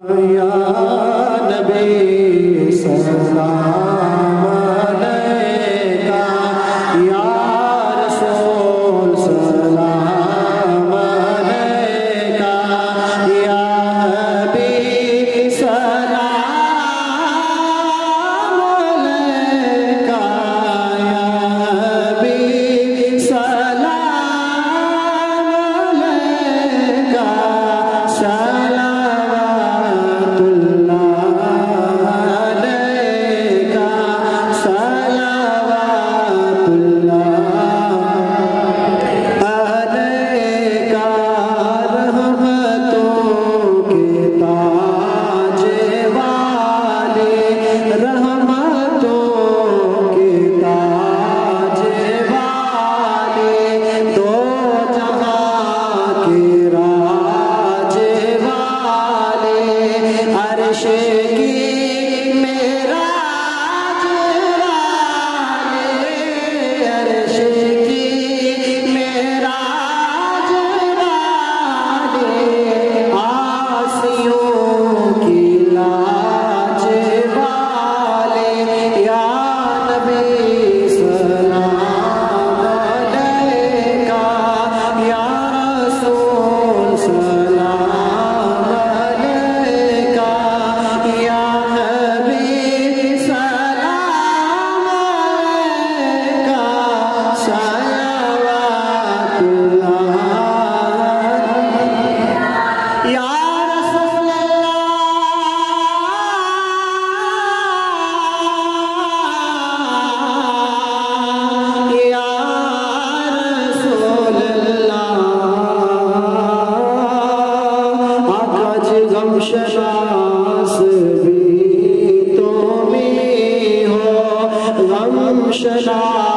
या नबी सलाम Krishna